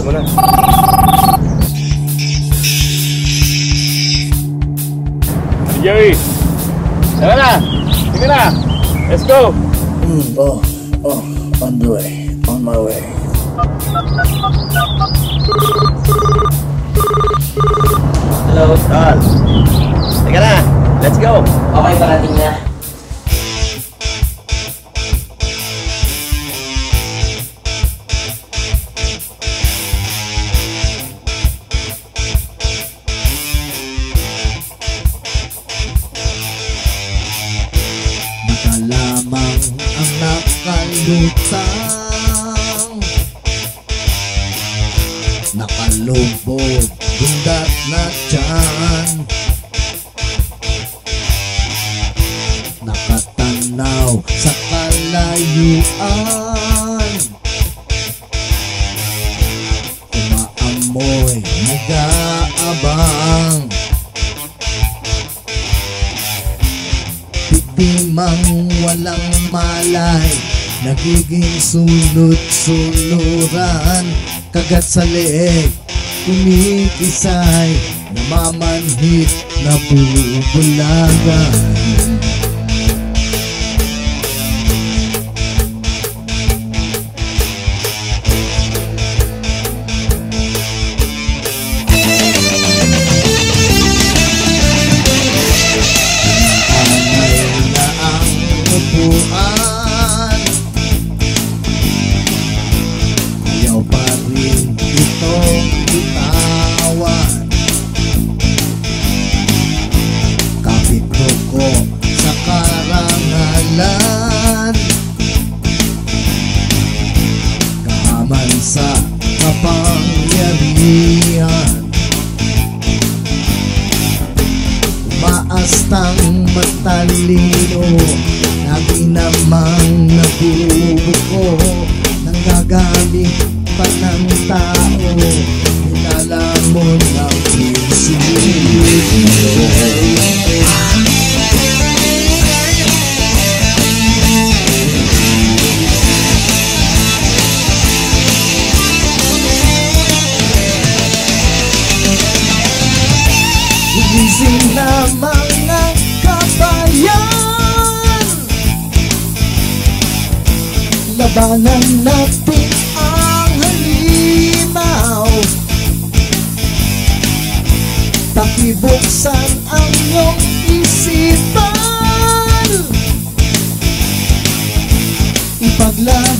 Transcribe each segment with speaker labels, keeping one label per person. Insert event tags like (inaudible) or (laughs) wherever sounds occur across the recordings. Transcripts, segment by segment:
Speaker 1: Tagal mo na. Jerry! Tara na! Sige na! Let's go!
Speaker 2: Mm, oh, oh, on the way. On my way.
Speaker 3: Hello, Tol. Teka na, let's go.
Speaker 4: Okay, parating na.
Speaker 2: Nakalutang Nakalubog, bundat na tiyan Nakatanaw sa kalayuan. Umaamoy, nag-aabang. Biktimang walang malay Nagiging sunod-suluran Kagat sa leeg Kumikisay Namamanhit Nabubulagan Maastang matalino Lagi namang nabubuko. Nanggagamit pa ng tao Nilalamon ng prinsipyo Gigising na Labanan natin ang halimaw Pakibuksan ang iyong isipan. Ipaglaban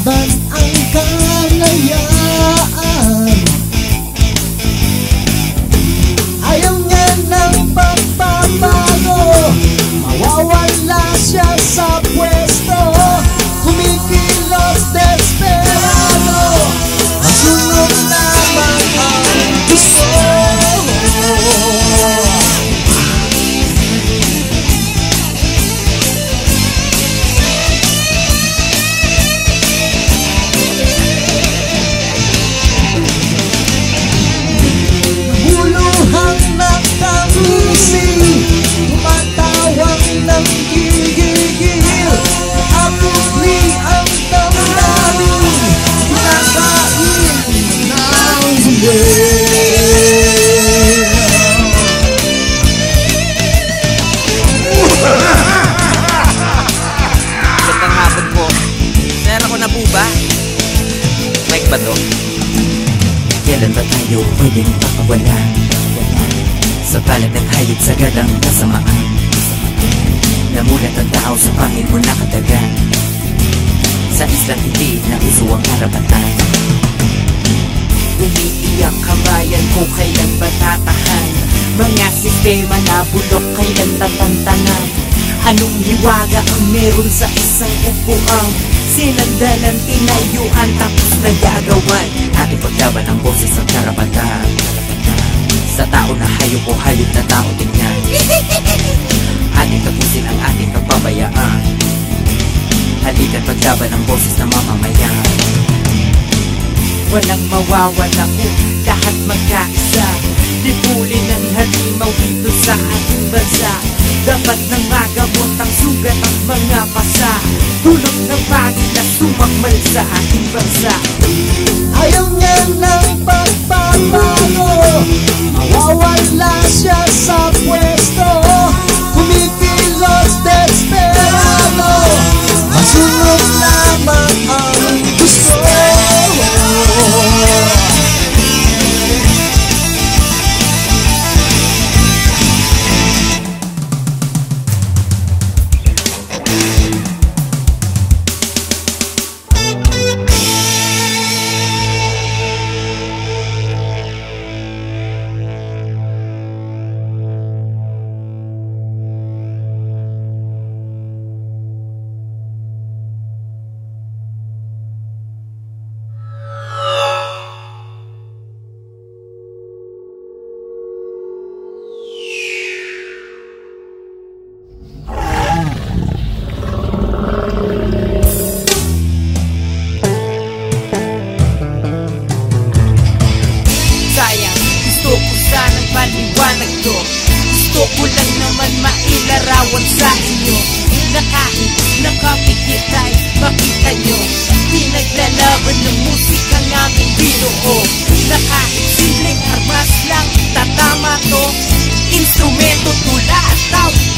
Speaker 4: ba to?
Speaker 5: Kailan ba tayo pwedeng makawala? Sa palat ng hayop sa gadang kasamaan Namulat ang tao sa pangil mo nakatagan Sa islang hindi na uso ang karapatan.
Speaker 4: Umiiyak ang bayan ko kailan ba tatahan? Mga sistema na bulok kailan tatantanan Anong hiwaga ang meron sa isang upuan Sinagdalan, tinayuan, tapos nagagawan.
Speaker 5: Ating paglaban ang boses ng karapatan. Sa tao na hayop o hayop na tao tingnan (laughs) Ating tapusin ang ating kapabayaan. Halika't paglaban ang boses ng mamamayan.
Speaker 4: Walang mawawala ko, lahat magkaisa Lipulin ng halimaw dito sa ating bansa. Dapat nang magamot ang sugat at mga pasa. Tulog ng pangil na sumakmal sa ating bansa ipaliwanag to. Gusto ko lang naman mailarawan sa inyo. Na kahit nakapikit ay makita nyo Pinaglalaban ng musika ng aming binuo. Na kahit simpleng armas lang tatama to. Instrumento tula at tawid